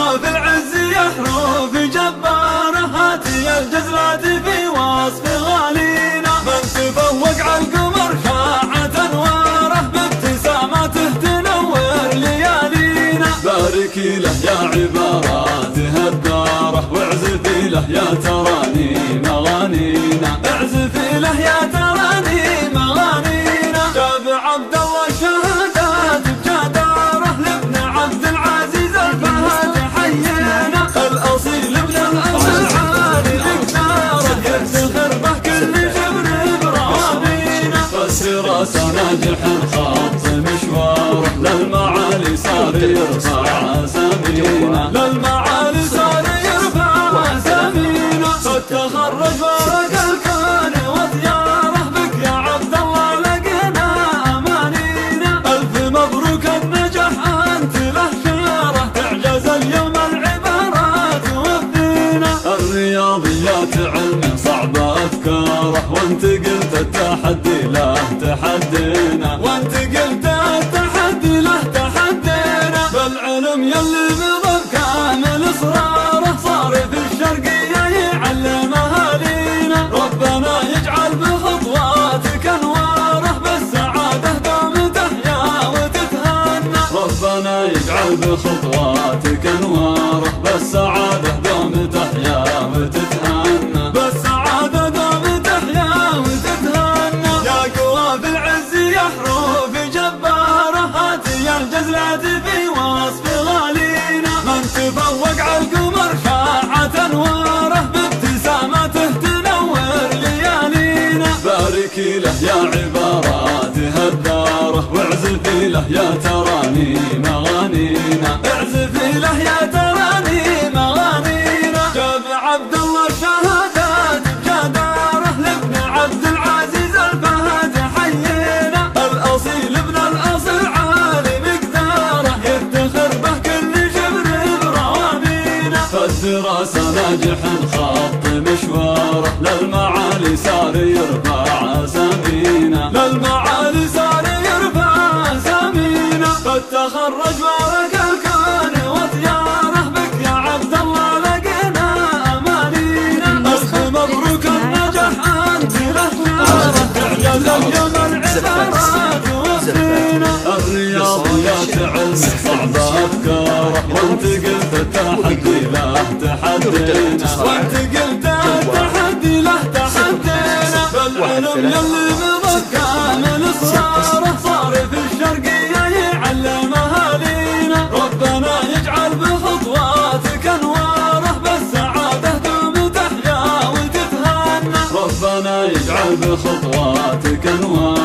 حروف العزية حروف جبارة هاتي الجزرات في وصف غالينا. من تفوق على القمر شاعت أنواره بابتساماته تنور ليالينا. باركي له يا عباراته الداره واعزفي له يا ترانيم أغانينا. اعزفي له يا ترانيم ناجح خط مشواره للمعالي صار يرفع سمينا للمعالي صار يرفع سمينا قد تخرج ورق الكون وطياره بك يا عبد الله لقينا أمانينا. ألف مبروك النجاح أنت له شاره تعجز اليوم العبارات والدينا الرياضيات علم صعب افكاره وانت قلت التحدي له تحدينا. وانت قلت التحدي له تحدينا. بالعلم يلي بضب كامل اصراره صار في الشرقيه يعلم أهالينا. ربنا يجعل بخطواتك انواره بالسعاده دوم تحيا وتتهنى. ربنا يجعل بخطواتك يا عبارات هداره واعزفي له يا تراني مغانينا. اعزفي له يا تراني مغانينا. جاب عبد الله شهادات بجداره لابن عبد العزيز الفهد حيينا. الأصيل ابن الاصل عالي مقداره يفتخر به كل جبر برامينا فالدراسة ناجح خط مشواره للمعالي صار يرفع سمينا للمعالي صار يرفع سمينا قد تخرج الكون وطياره بك يا عبد الله لقينا أمانينا. ألف مبروك النجاح أنت له تعجز اليوم العبارات وفينا الرياضيات علم صعب افكاره وانت قلت التحدي له تحدينا. وانت قلت بخطواتك انواره